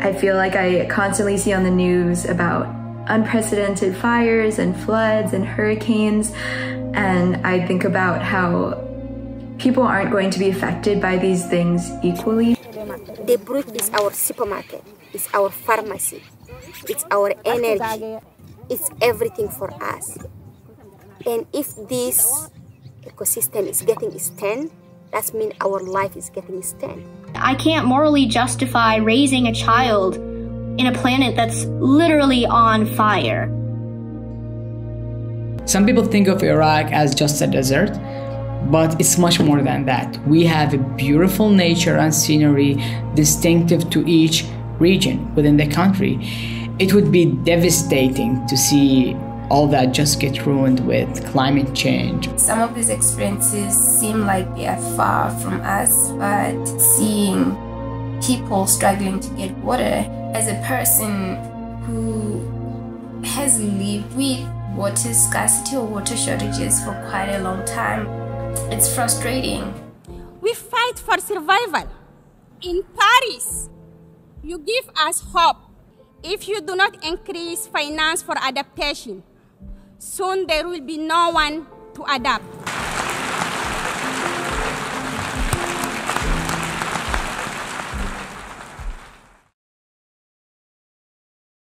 I feel like I constantly see on the news about unprecedented fires and floods and hurricanes, and I think about how people aren't going to be affected by these things equally. The brook is our supermarket, it's our pharmacy, it's our energy, it's everything for us. And if this ecosystem is getting extended, that means our life is getting extended. I can't morally justify raising a child in a planet that's literally on fire. Some people think of Iraq as just a desert, but it's much more than that. We have a beautiful nature and scenery distinctive to each region within the country. It would be devastating to see all that just get ruined with climate change. Some of these experiences seem like they are far from us, but seeing people struggling to get water as a person who has lived with water scarcity or water shortages for quite a long time, it's frustrating. We fight for survival. In Paris, you give us hope. If you do not increase finance for adaptation, soon there will be no one to adapt.